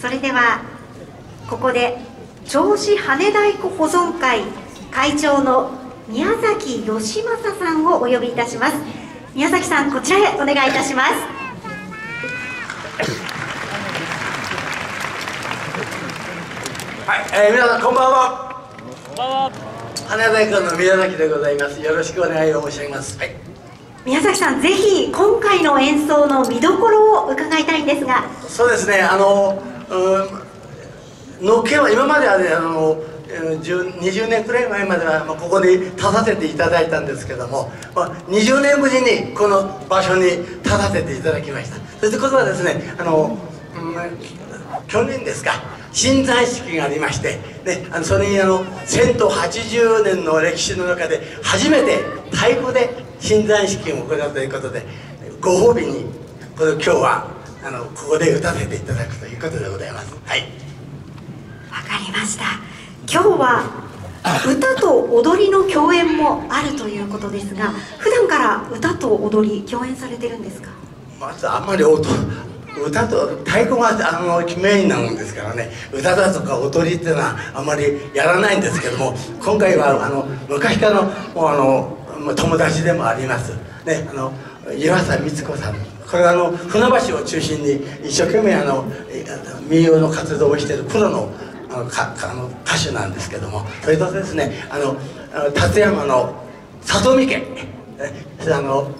それではここで銚子羽太鼓保存会会長の宮崎義正さんをお呼びいたします。宮崎さんこちらへお願いいたします。はい、えー、皆さんこんばんは。こんばんは羽太鼓の宮崎でございます。よろしくお願いを申し上げます、はい、宮崎さんぜひ今回の演奏の見どころを伺いたいんですが。そうですね。あのうん。のっけは今まではねあの20年くらい前まではここに立たせていただいたんですけども、20年ぶりにこの場所に立たせていただきました。そしてことはですねあの、うん、去年ですか新山式がありまして、ね、あのそれにあの1080年の歴史の中で初めて太鼓で新山式を行うということでご褒美にこの今日はあのここで歌わせていただくということでございます。はい。わかりました。今日は歌と踊りの共演もあるということですが普段から歌と踊り共演されてるんですか？まずあんまり音歌と太鼓があのメインなもんですからね。歌だとか踊りっていうのはあんまりやらないんですけども今回はあの昔からのもうあの友達でもあります。ねあの岩佐光子さんこれはあの船橋を中心に一生懸命あの民謡の活動をしているプロのあのかあの歌手なんですけどもそれとですねあの立山の里見家あの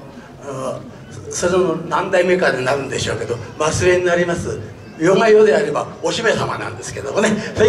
それの何代目かになるんでしょうけど末裔になります世が世であればおしめ様なんですけどもね。そ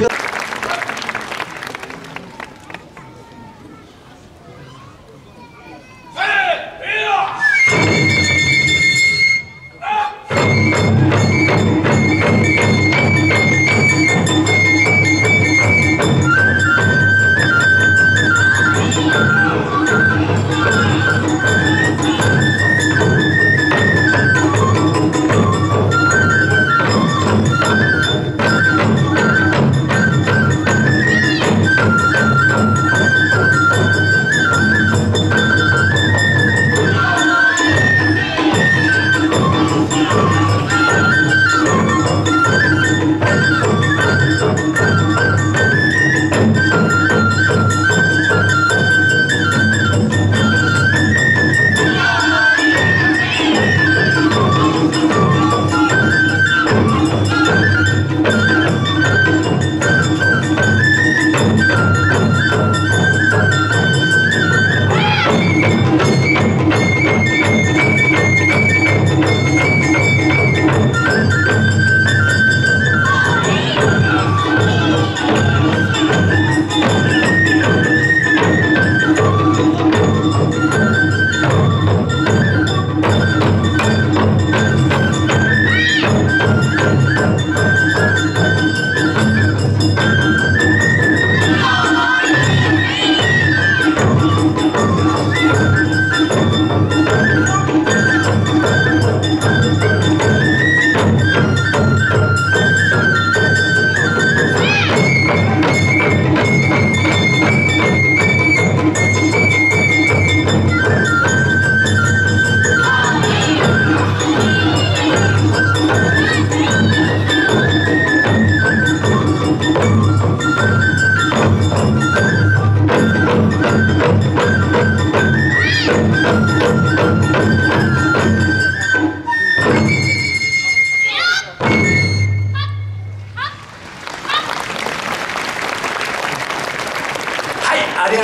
れ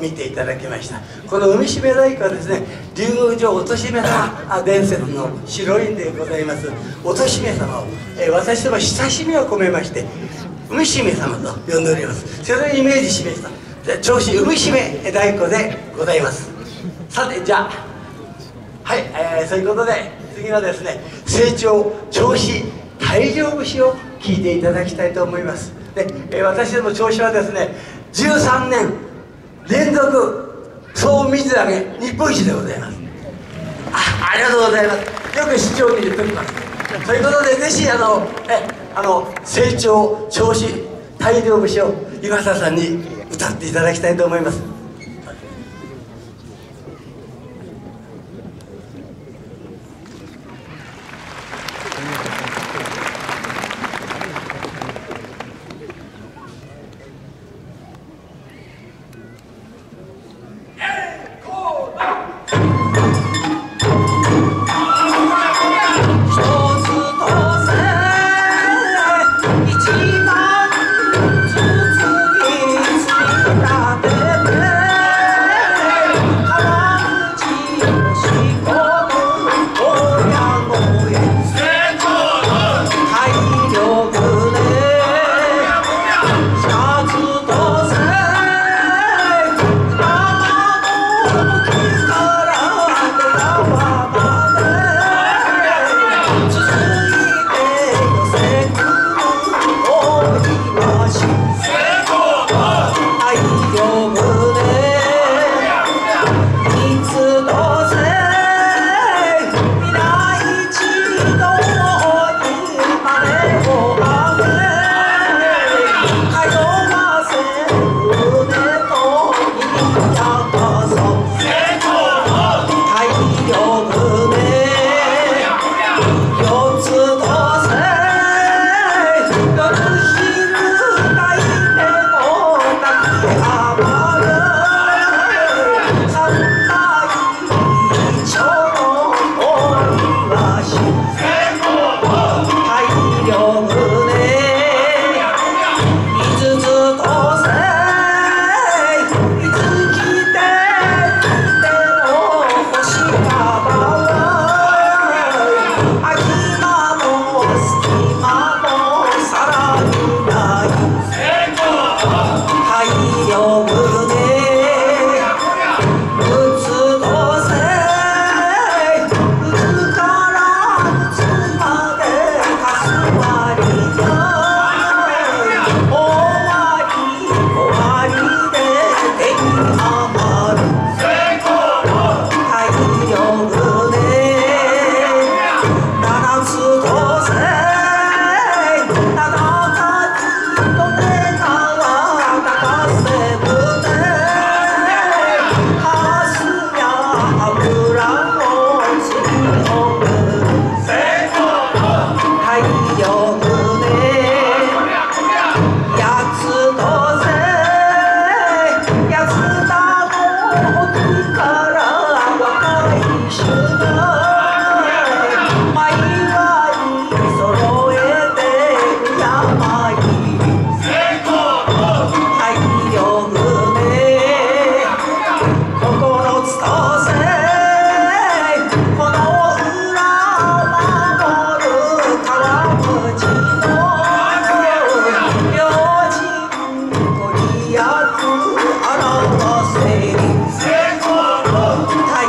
見ていただきました。この海しめ太鼓はですね竜宮城乙姫様伝説の白いんでございます。乙姫様を、えー、私ども親しみを込めまして海姫様と呼んでおります。それをイメージしました。銚子海しめ太鼓でございます。さてじゃあはい、えー、そういうことで次はですね成長銚子大量節を聞いていただきたいと思います。で、え、私ども銚子はですね13年連続総水揚げ日本一でございます。あありがとうございます。よく市長に言っておきます。ということでぜひあのえあの成長調子大量節を岩佐さんに歌っていただきたいと思います。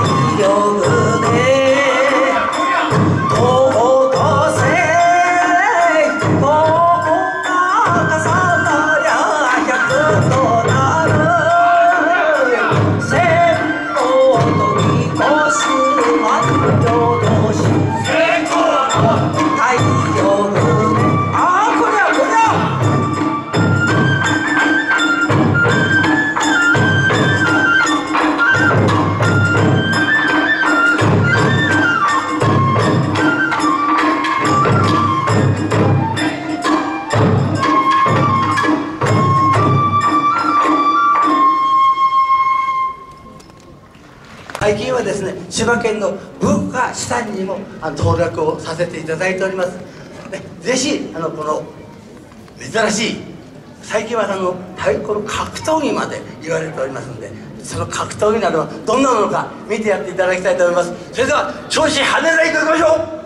你有我あの登録をさせていただいております、ね、ぜひあのこの珍しい最近はあの太鼓の格闘技まで言われておりますのでその格闘技などはどんなものか見てやっていただきたいと思います。それでは調子跳ねないといきましょう。